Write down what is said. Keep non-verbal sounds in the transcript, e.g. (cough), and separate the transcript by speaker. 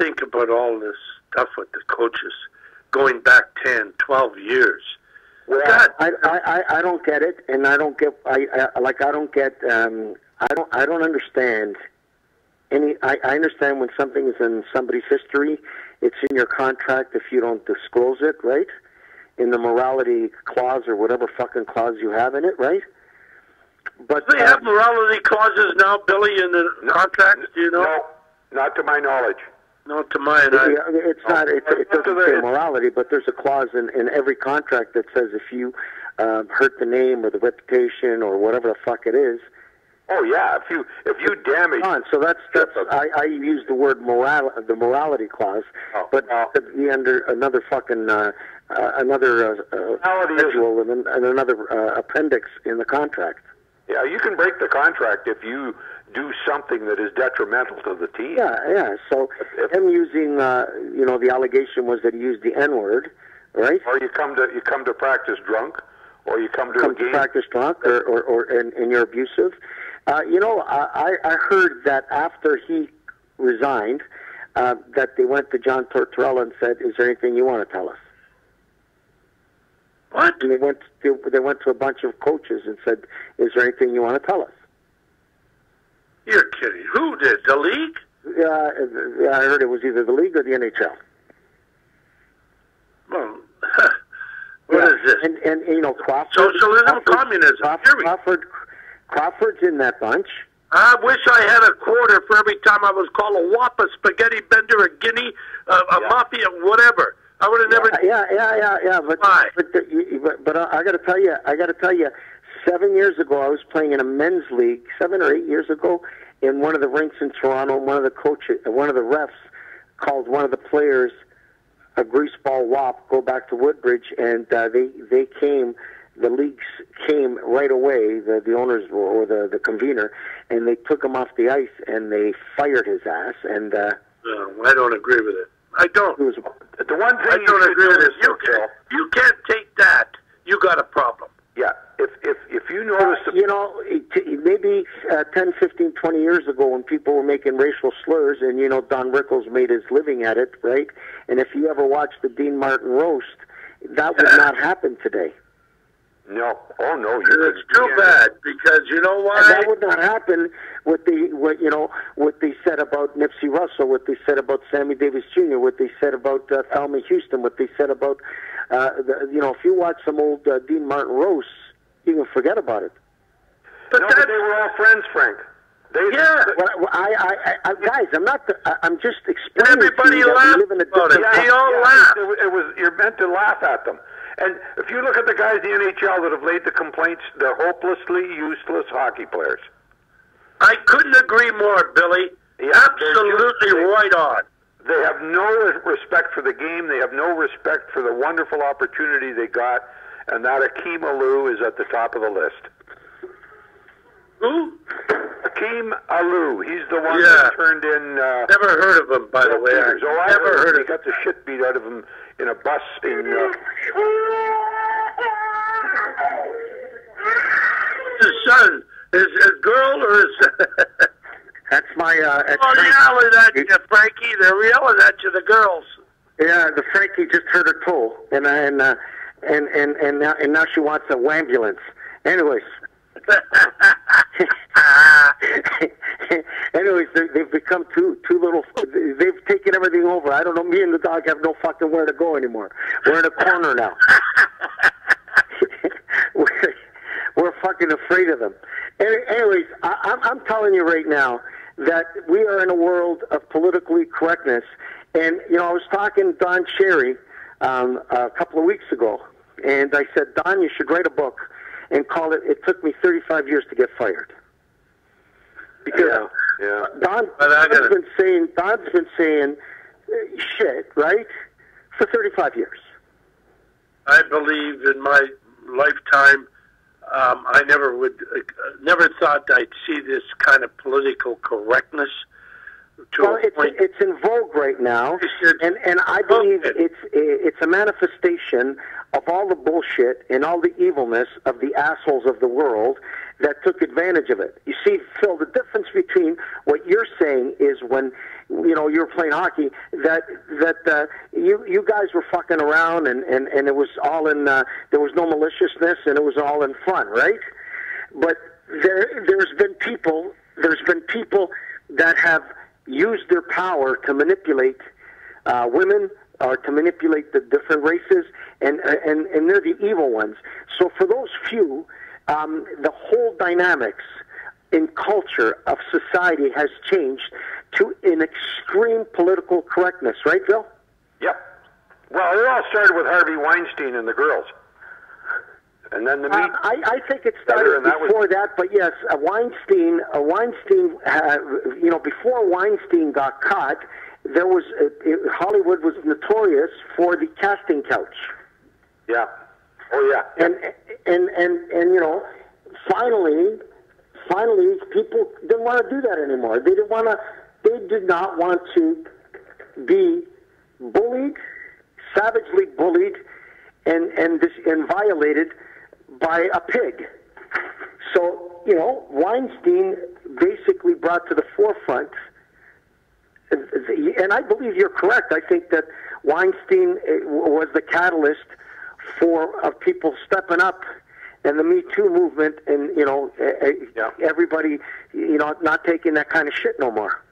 Speaker 1: think about all this stuff with the coaches going back 10, 12 years.
Speaker 2: Well,
Speaker 1: God.
Speaker 2: I, I, I, I don't get it, and I don't get. I, I like. I don't get. Um, I don't. I don't understand. Any. I, I understand when something is in somebody's history, it's in your contract if you don't disclose it, right? In the morality clause or whatever fucking clause you have in it, right? But
Speaker 1: Do they
Speaker 2: uh,
Speaker 1: have morality clauses now, Billy, in the contracts? Do you know?
Speaker 3: No, not to my knowledge.
Speaker 1: Not to mine. I,
Speaker 2: it's not. It, it doesn't say morality, but there's a clause in, in every contract that says if you um, hurt the name or the reputation or whatever the fuck it is,
Speaker 3: Oh yeah, if you if you damage,
Speaker 2: on. So that's that's. I, I use the word moral, the morality clause,
Speaker 3: Oh,
Speaker 2: but to be under another fucking uh, uh, another uh, uh, schedule and, and another uh, appendix in the contract.
Speaker 3: yeah, you can break the contract if you do something that is detrimental to the team.
Speaker 2: Yeah, yeah. So
Speaker 3: If-
Speaker 2: him using, uh, you know, the allegation was that he used the N word, right?
Speaker 3: Or you come to you come to practice drunk, or you come to
Speaker 2: come
Speaker 3: a game.
Speaker 2: to practice drunk or, or, or and, and you're abusive. Uh, you know, I, I I heard that after he resigned, uh, that they went to John Tortorella and said, "Is there anything you want to tell us?"
Speaker 1: what?
Speaker 2: And they went to, they went to a bunch of coaches and said, "Is there anything you want to tell us?"
Speaker 1: You're kidding. Who did? The league?
Speaker 2: Yeah, I heard it was either the league or the NHL.
Speaker 1: Well, (laughs) what is
Speaker 2: Yeah.
Speaker 1: this?
Speaker 2: And, and you know, Crawford,
Speaker 1: Socialism,
Speaker 2: Crawford,
Speaker 1: communism,
Speaker 2: Crawford. Crawford, Crawford's in that bunch.
Speaker 1: I wish I had a quarter for every time I was called a whopper, spaghetti bender, a guinea, a, a
Speaker 3: Yeah.
Speaker 1: mafia, whatever. I would have never.
Speaker 2: Yeah, yeah, yeah, yeah. But
Speaker 1: Why?
Speaker 2: but but, but uh, I, I got to tell you, I got to tell you, seven years ago I was playing in a men's league. Seven or eight years ago, in one of the rinks in Toronto, one of the coaches, one of the refs, called one of the players a greaseball wop. Go back to Woodbridge, and uh, they they came. The leagues came right away. The the owners or the the convener, and they took him off the ice and they fired his ass. And uh,
Speaker 1: No, I don't agree with it. I don't.
Speaker 2: it was
Speaker 3: The one thing
Speaker 1: I don't agree with it.
Speaker 3: notice,
Speaker 1: You can't, you can't take that. You got a problem.
Speaker 3: yeah, if if if you notice the
Speaker 2: you know, maybe uh, 10, 15, 20 years ago when people were making racial slurs and, you know, Don Rickles made his living at it, right? And if you ever watched the Dean Martin roast, that would not happen today.
Speaker 3: no, oh no, you
Speaker 1: It's
Speaker 3: could-
Speaker 1: too
Speaker 3: yeah.
Speaker 1: bad because you know
Speaker 2: And
Speaker 1: why?
Speaker 2: that would not happen with the, what, you know, what they said about Nipsey Russell, what they said about Sammy Davis Jr., what they said about uh, Thelma Houston, what they said about, uh, the, you know, if you watch some old uh, Dean Martin roasts, you can forget about it.
Speaker 1: But
Speaker 3: no, but they were all friends, Frank. They,
Speaker 1: Yeah.
Speaker 2: Well, I, I, I, I, guys, I'm not. The, I, I'm just explaining
Speaker 1: Everybody
Speaker 2: to you that
Speaker 1: laughed
Speaker 2: we live in a
Speaker 1: about it.
Speaker 2: different.
Speaker 1: They all
Speaker 3: yeah,
Speaker 1: laugh.
Speaker 3: It, was- it was you're meant to laugh at them. And if you look at the guys in the NHL that have laid the complaints, they're hopelessly useless hockey players.
Speaker 1: I couldn't agree more, Billy.
Speaker 3: Yeah,
Speaker 1: Absolutely
Speaker 3: they're
Speaker 1: right on.
Speaker 3: They have no respect for the game. They have no respect for the wonderful opportunity they got, and that Akim Aliu is at the top of the list.
Speaker 1: Who?
Speaker 3: Akim Aliu, he's the one
Speaker 1: Yeah.
Speaker 3: that turned in. Uh,
Speaker 1: Never heard of him, by the way. I
Speaker 3: Peters. Oh, I
Speaker 1: never heard
Speaker 3: he
Speaker 1: of him.
Speaker 3: He got the shit beat out of him in a bus in. Uh,
Speaker 1: His son, his, his girl, or his. (laughs)
Speaker 2: That's my. Uh, ex-
Speaker 1: oh, yelling at you, Frankie. They're yelling at you, the girls.
Speaker 2: Yeah, the Frankie just hurt her toe, and I, and uh, and and and now and now she wants a ambulance. Anyways. (laughs) Anyways, they, they've become two two little. They've taken everything over. I don't know. Me and the dog have no fucking where to go anymore. We're in a corner now. (laughs) we're, we're fucking afraid of them. Anyways, I, I'm, I'm telling you right now that we are in a world of politically correctness. And you know, I was talking to Don Cherry um, a couple of weeks ago, and I said, Don, you should write a book and call it. It took me 35 years to get fired. Because
Speaker 3: yeah, yeah.
Speaker 2: Don, Don's
Speaker 1: gotta-
Speaker 2: been saying Don's been saying uh, shit, right, for 35 years.
Speaker 1: I believe in my lifetime, um, I never would, uh, never thought I'd see this kind of political correctness to
Speaker 2: Well, it's
Speaker 1: point.
Speaker 2: it's in vogue right now, and and I believe it's it's a manifestation of all the bullshit and all the evilness of the assholes of the world that took advantage of it. You see, Phil, the difference between what you're saying is when you know you were playing hockey that that uh, you you guys were fucking around and and and it was all in uh, there was no maliciousness and it was all in fun, right? But there there's been people there's been people that have used their power to manipulate uh, women or to manipulate the different races, and and and they're the evil ones. So for those few, um, the whole dynamics in culture of society has changed to an extreme political correctness, right, Phil?
Speaker 3: Yep. Well, it all started with Harvey Weinstein and the girls. And then the meat.
Speaker 2: Uh, I, I think it started
Speaker 3: that
Speaker 2: before
Speaker 3: was-
Speaker 2: that, but yes, uh, Weinstein. Uh, Weinstein, uh, you know, before Weinstein got caught, there was uh, it, Hollywood was notorious for the casting couch,
Speaker 3: yeah. Oh, yeah.
Speaker 2: and and and and you know, finally, finally, people didn't want to do that anymore. They didn't want to. They did not want to be bullied, savagely bullied, and and dis- and violated by a pig. So you know, Weinstein basically brought to the forefront, and I believe you're correct. I think that Weinstein uh, was the catalyst for of people stepping up. And the Me Too movement, and you know, uh, uh,
Speaker 3: Yeah.
Speaker 2: everybody, you know, not taking that kind of shit no more.